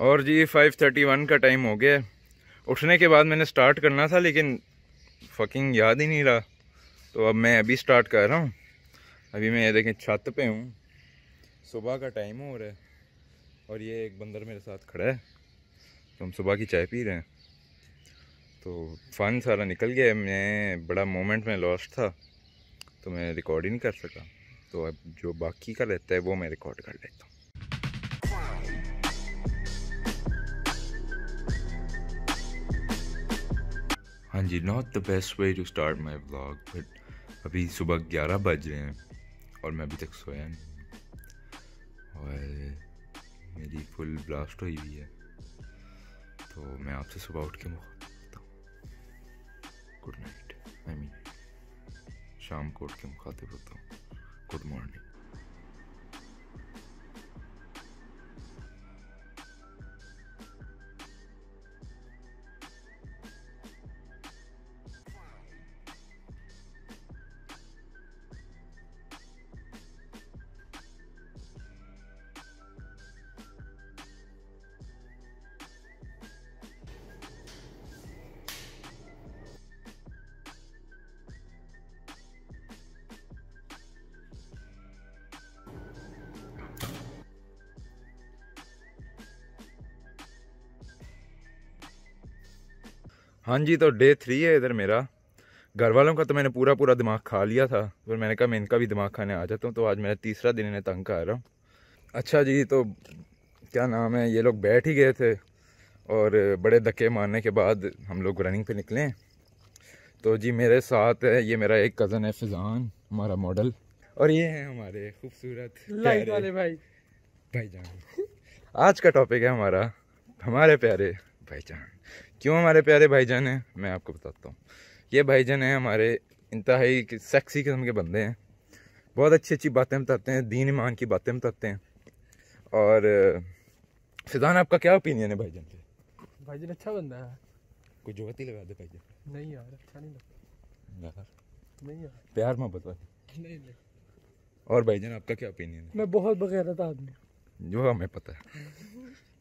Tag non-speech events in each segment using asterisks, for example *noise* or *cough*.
और जी five thirty one का टाइम हो गया। उठने के बाद मैंने स्टार्ट करना था, लेकिन फकिंग याद ही नहीं रहा। तो अब मैं अभी स्टार्ट कर रहा हूँ। अभी मैं ये देखें, छत पे हूँ। सुबह का टाइम हो रहा है। और ये एक बंदर मेरे साथ खड़ा है। तो हम सुबह की चाय पी रहे हैं। तो फ़न सारा निकल गया। मैं, बड़ा मोमेंट में लॉस्ट था। तो मैं रिकॉर्ड ही नहीं कर सका। तो अब जो बाकी का रहता है, वो मैं रिकॉर्ड कर लेता हूँ। हाँ जी not the best way to start my blog but अभी सुबह ग्यारह बज रहे हैं और मैं अभी तक सोया नहीं और मेरी फुल ब्लास्ट हुई हुई है। तो मैं आपसे सुबह उठ के मुखाता हूँ। गुड नाइट आई मीन शाम को उठ के मुखातिब होता हूँ। गुड मॉर्निंग हाँ जी तो डे थ्री है इधर मेरा। घर वालों का तो मैंने पूरा पूरा दिमाग खा लिया था फिर मैंने कहा मैं इनका भी दिमाग खाने आ जाता हूँ। तो आज मेरा तीसरा दिन इन्हें तंग कर रहा हूँ। अच्छा जी तो क्या नाम है? ये लोग बैठ ही गए थे और बड़े धक्के मारने के बाद हम लोग रनिंग पे निकले। तो जी मेरे साथ है ये मेरा एक कज़न है फिजान हमारा मॉडल और ये है हमारे खूबसूरत वाले भाई। भाईजान। आज का टॉपिक है हमारा हमारे प्यारे भाईजान। क्यों हमारे प्यारे भाईजान हैं? मैं आपको बताता हूँ। ये भाईजान हैं हमारे इंतहाई सेक्सी किस्म के बंदे हैं। बहुत अच्छी अच्छी बातें बताते हैं दीन ईमान की बातें बताते हैं। और फिजान आपका क्या ओपिनियन है भाईजान पे? भाईजान अच्छा बंदा है। कोई जोहती लगा दे भाईजान। नहीं यार अच्छा नहीं लगता। यार। नहीं यार। प्यार मोहब्बत वाली। नहीं नहीं। और भाईजान आपका क्या ओपिनियन है? मैं बहुत बगैरत आदमी हूँ। जो हमें पता है।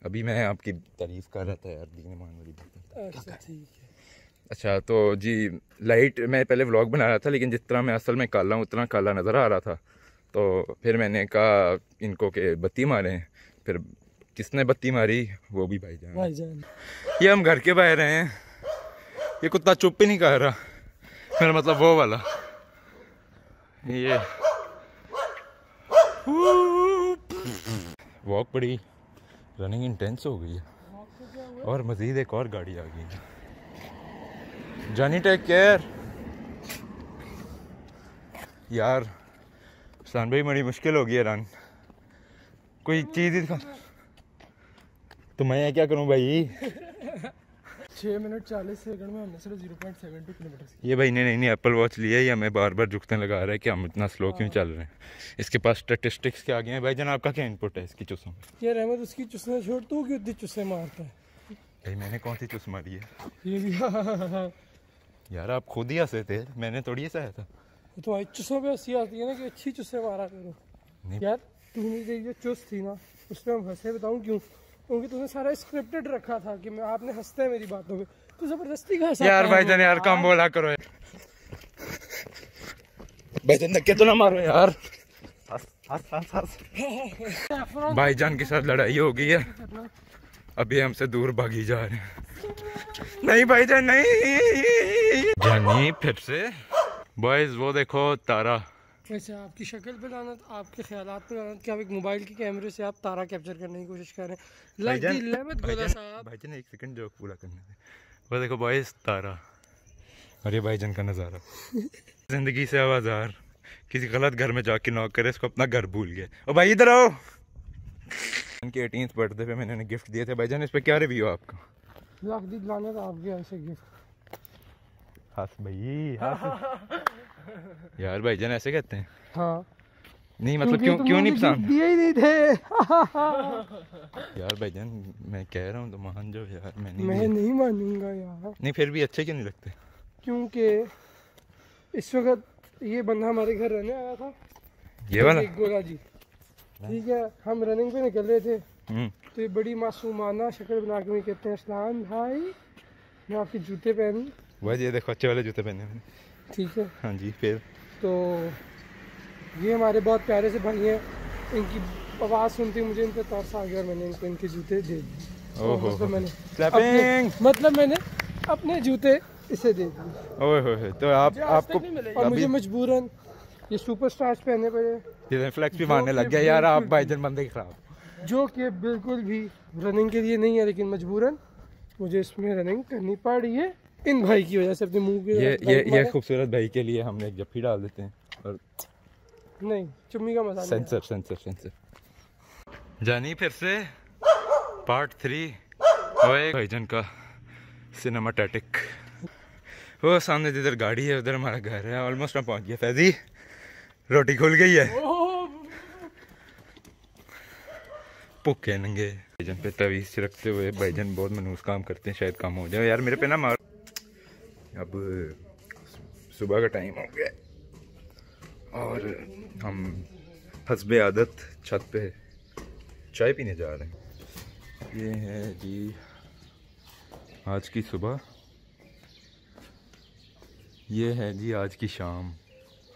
अभी मैं आपकी तारीफ़ कर रहा था यार दीन ईमान वाली बातें अच्छा अच्छा तो जी लाइट मैं पहले व्लॉग बना रहा था लेकिन जिस तरह मैं असल में काला हूँ उतना काला नज़र आ रहा था। तो फिर मैंने कहा इनको के बत्ती मारें। फिर किसने बत्ती मारी वो भी भाई जान भाईजान। ये हम घर के बाहर हैं। ये कुत्ता चुप ही नहीं कर रहा। मेरा मतलब वो वाला। ये। वॉक बड़ी। रनिंग इंटेंस हो गई है। और मज़ीद एक और गाड़ी आ गई है। जानी टेक केयर। यार सान भाई, बड़ी मुश्किल हो गई है रन। कोई चीज़ ही दिखा तो मैं क्या करूँ भाई? छः मिनट चालीस सेकंड में हमने सिर्फ़ zero point seven two kilometre ये भाई ने नई नई एप्पल वॉच ली है ये हमें बार बार झुकते लगा रहा है कि हम इतना स्लो क्यों चल रहे हैं? इसके पास स्टेटिस्टिक्स क्या आ गए हैं? भाई जान आपका क्या इनपुट है इसकी चुस्सों में? यार अहमद उसकी चुस्से छोड़ तू क्यों इतनी चुस्से मारता है? भाई मैंने कौन सी चुस मारी है? ये भी *laughs* यार आप खुद ही हंसे थे। मैंने थोड़ी हंसाया था। तुम्हारी चुस्सों पे हँसी आती है ना कि अच्छी चुस्से मारा करो। यार तूने जो चुस थी ना उसमें हम हंसे बताऊँ क्यों? क्योंकि तूने सारा स्क्रिप्टेड रखा था कि मैं आपने हँसते हैं मेरी बातों पे। तू ज़बरदस्ती का यार भाई जान यार कम बोला करो यार। भाई जान धक्के तो ना मारो यार। हंस हंस हंस हंस। भाईजान के साथ लड़ाई हो गई है। अभी हमसे दूर भागी जा रहे हैं। नहीं भाईजान नहीं। जानी फिर से। बॉयज़ वो देखो तारा। वैसे आपकी शक्ल पे लानत आपके ख्यालात पे लानत कि आप एक मोबाइल के कैमरे से आप तारा कैप्चर करने की कोशिश कर रहे हैं। भाईजान एक सेकंड जोक पूरा करने दे। वो देखो बॉयज़ तारा। और ये भाईजान का नज़ारा। *laughs* ज़िंदगी से आवाजार किसी गलत घर में जाके नॉक करे इसको अपना घर भूल गए। और भाई इधर आओ। उनके एटीन बर्थडे पे मैंने गिफ्ट दिए थे। भाईजान इस पे क्या रिव्यू आपका? लग दी लानत आपके ऐसे गिफ्ट हंस *laughs* भाई हंस। यार भाईजान ऐसे कहते हैं। हाँ। नहीं मतलब क्यों क्यों नहीं पसंद? दिए ही नहीं थे। यार भाईजान मैं कह रहा हूँ तो मान जाओ यार मैं नहीं मैं नहीं मानूँगा यार। नहीं फिर भी अच्छे क्यों नहीं लगते? क्योंकि इस वक्त ये बंदा हमारे घर रहने आया था। ये वाला? एक गोला जी। ठीक है हम रनिंग पे निकल रहे थे। हम्म। तो ये बड़ी मासूमाना शक्ल बना के कहते हैं असलाम भाई मैं आपके जूते पहनूं। वह ये देखो अच्छे वाले जूते पहने मैंने। ठीक है। हाँ जी फिर? तो ये हमारे बहुत प्यारे से भाई हैं। इनकी आवाज़ सुनती मुझे इन पर तरस आ गया और मैंने इनको इनके जूते दे दिए। तो ओहो। मतलब मैंने अपने- मतलब मैंने अपने जूते इसे दे दिए। ओए होए तो आप आपको। और मुझे मजबूरन ये सुपरस्टार्स पहनने पड़े। ये फ्लेक्स भी मारने लग गया यार आप भाईजान बंदे खराब जो कि बिल्कुल भी रनिंग के लिए नहीं है लेकिन मजबूरन मुझे इसमें रनिंग करनी पड़ रही है। इन भाई की वजह से अपने मुँह के ये ये ये खूबसूरत भाई के लिए हमने एक जफ्फी डाल देते हैं और नहीं चुम्मी का मज़ा सेंसर सेंसर सेंसर। जानी फिर से पार्ट थ्री ओए भाईजान का सिनेमाटैटिक वो सामने जिधर गाड़ी है उधर हमारा घर है। ऑलमोस्ट हम पहुँच गए फैजी। रोटी खुल गई है। भुखे नंगे। भाईजान पे तवीज रखते हुए भाईजन बहुत मनूस काम करते हैं शायद काम हो जाए। यार मेरे पे ना मार। अब सुबह का टाइम हो गया। और हम हसब आदत छत पे चाय पीने जा रहे हैं। ये है जी आज की सुबह। ये है जी आज की शाम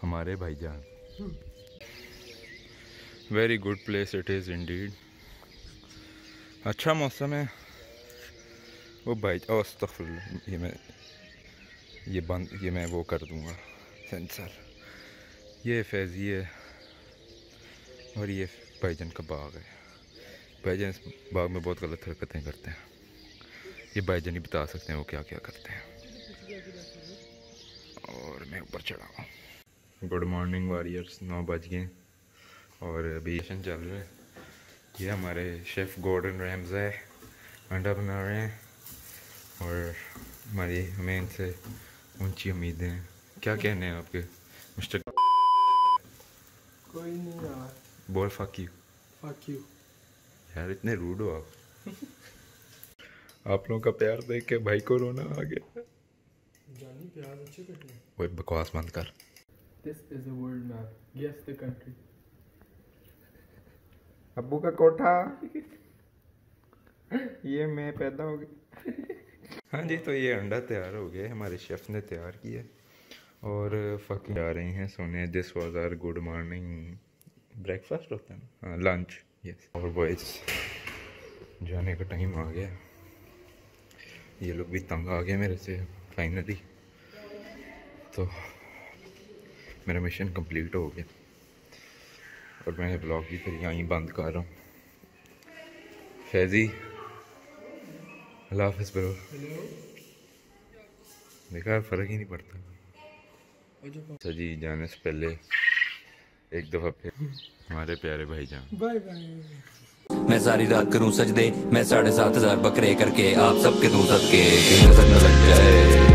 हमारे भाईजान। Very good place it is indeed अच्छा मौसम है। वो भाई ओ अस्तगफुरुल्लाह, ये मैं ये बंद, ये मैं वो कर दूँगा। सेंसर। ये फैजी है और ये भाईजान का बाग है। भाईजान इस बाग में बहुत गलत हरकतें करते हैं। ये भाईजान ही बता सकते हैं वो क्या क्या करते हैं। और मैं ऊपर चढ़ा गुड मॉर्निंग, वॉरियर्स। नौ बज गए। और अभी चल रहा है। ये हमारे शेफ़ गॉर्डन रैम्स है। अंडा बना रहे हैं। और हमारी हमें इनसे ऊँची उम्मीदें हैं। क्या कहने हैं आपके मिस्टर कोई नहीं यार। बोल फक यू फक यू यार इतने रूड हो आप। आप लोगों का प्यार देख के भाई को रोना आ गया। जानी प्याज अच्छे कटे वो बकवास बंद कर। This is a world map guess the country अब्बू का कोठा। ये मैं पैदा हो गया। हाँ जी तो ये अंडा तैयार हो गया हमारे शेफ ने तैयार किया और फकिंग आ रही हैं सोने this was our good morning breakfast होता है ना? हाँ लंच यस और बॉयज़ जाने का टाइम आ गया। ये लोग भी तंग आ गए मेरे से फाइनली तो मेरा मिशन कंप्लीट हो गया। और मैं ब्लॉग भी फिर यहीं बंद कर रहा हूँ। फैजी अल्लाह हाफिज़ ब्रो देखा फ़र्क ही नहीं पड़ता। अच्छा जी जाने से पहले एक दफ़ा फिर हमारे प्यारे भाई जान बाय बाय। मैं सारी रात करूँ सजदे मैं साढ़े सात हज़ार बकरे करके आप सबके दूँ सबके नज़र न लग जाए।